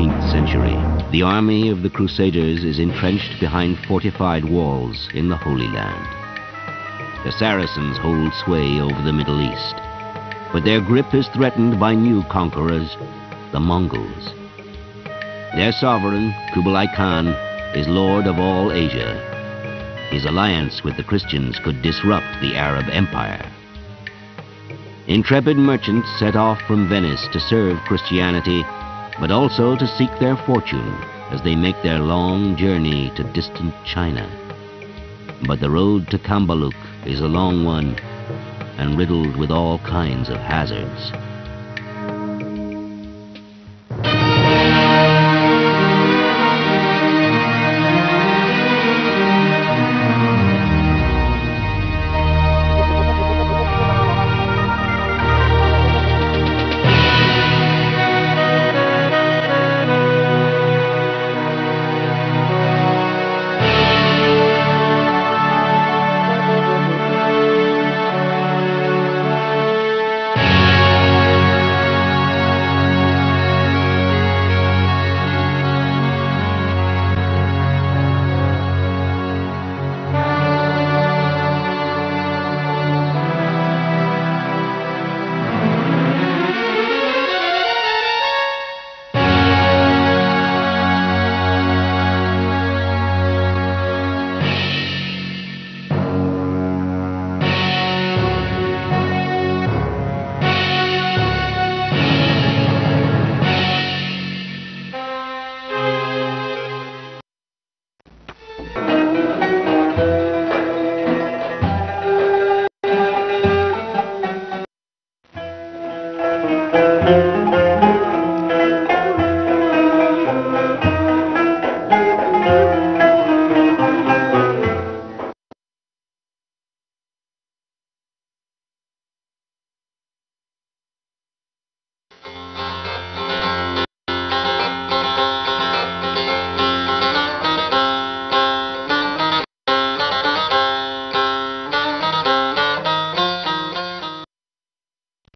In the middle of the 13th century, the army of the Crusaders is entrenched behind fortified walls in the Holy Land. The Saracens hold sway over the Middle East, but their grip is threatened by new conquerors, the Mongols. Their sovereign, Kublai Khan, is lord of all Asia. His alliance with the Christians could disrupt the Arab Empire. Intrepid merchants set off from Venice to serve Christianity, but also to seek their fortune as they make their long journey to distant China. But the road to Cambaluc is a long one and riddled with all kinds of hazards.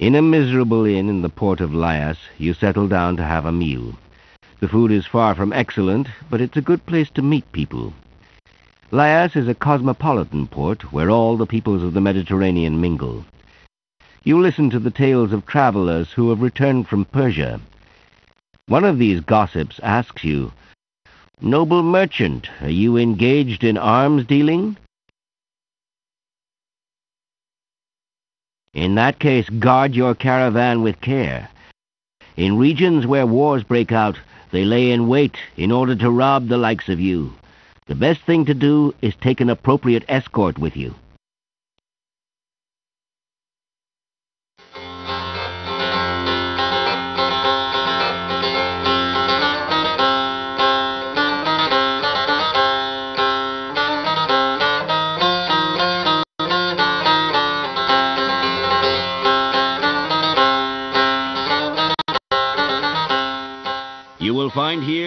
In a miserable inn in the port of Lias, you settle down to have a meal. The food is far from excellent, but it's a good place to meet people. Lias is a cosmopolitan port where all the peoples of the Mediterranean mingle. You listen to the tales of travelers who have returned from Persia. One of these gossips asks you, Noble merchant, are you engaged in arms dealing? In that case, guard your caravan with care. In regions where wars break out, they lay in wait in order to rob the likes of you. The best thing to do is take an appropriate escort with you.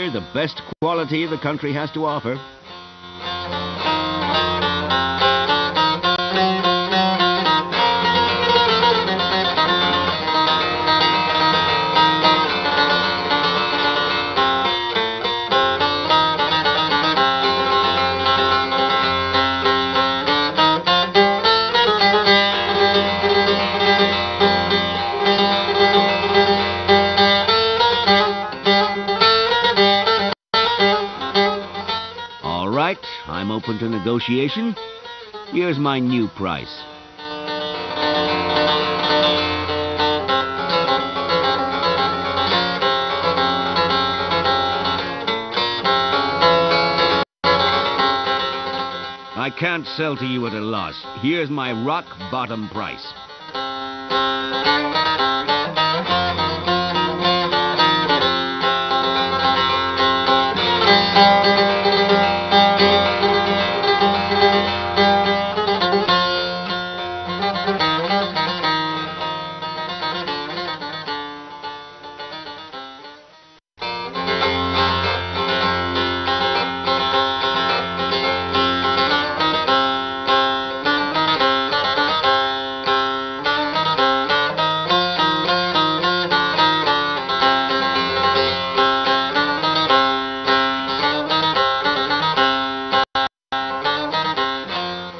The best quality the country has to offer. Right, I'm open to negotiation. Here's my new price. I can't sell to you at a loss. Here's my rock bottom price.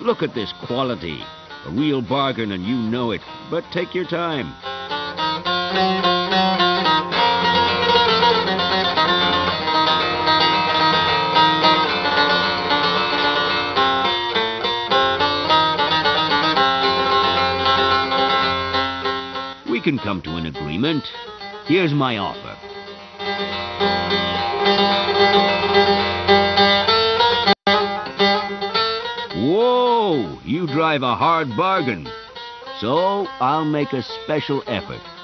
Look at this quality. A real bargain and you know it. But take your time. We can come to an agreement. Here's my offer. Drive a hard bargain. So I'll make a special effort.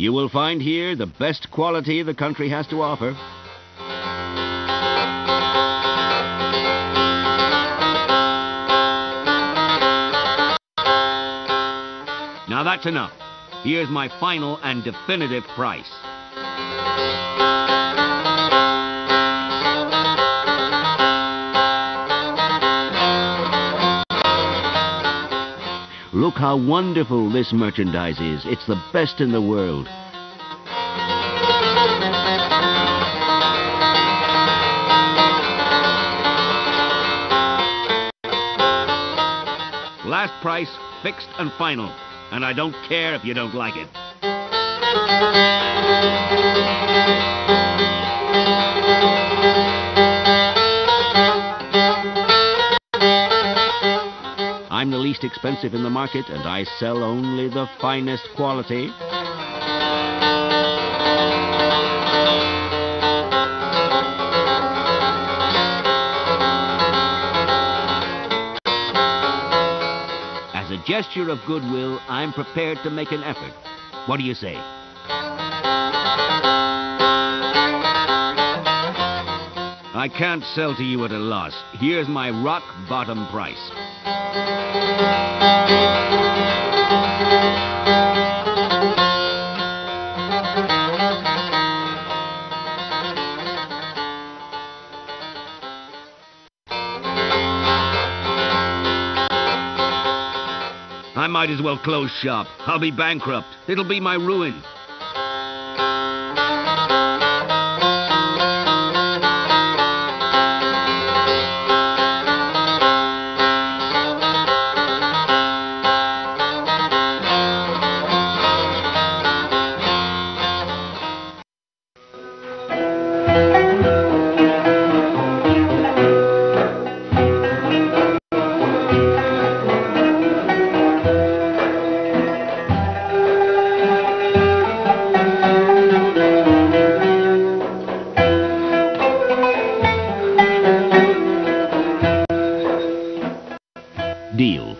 You will find here the best quality the country has to offer. Now that's enough. Here's my final and definitive price. Look how wonderful this merchandise is. It's the best in the world. Last price, fixed and final. And I don't care if you don't like it. Least expensive in the market, and I sell only the finest quality. As a gesture of goodwill, I'm prepared to make an effort. What do you say? I can't sell to you at a loss. Here's my rock bottom price. I might as well close shop. I'll be bankrupt. It'll be my ruin. Deal.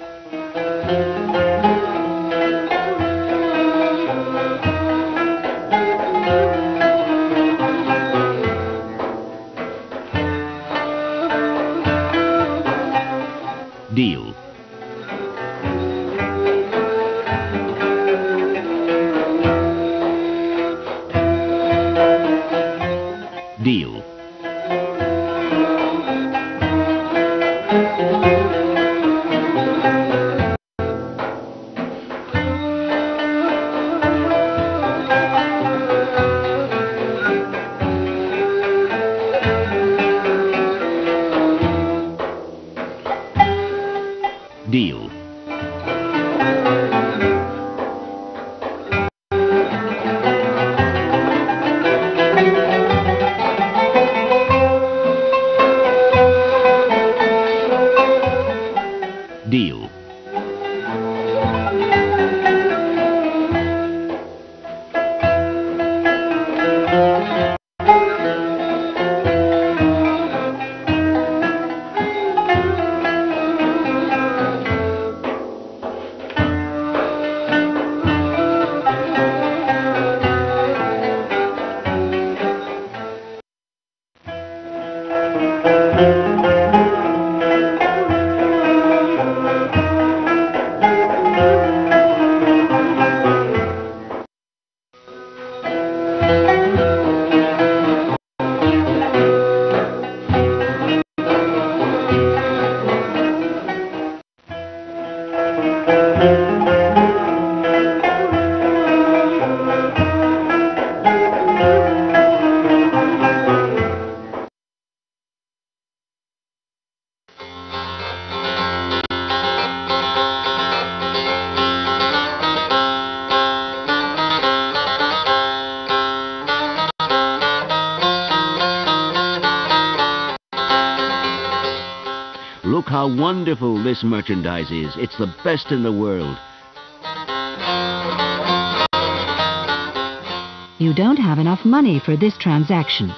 Deal. Look how wonderful this merchandise is. It's the best in the world. You don't have enough money for this transaction.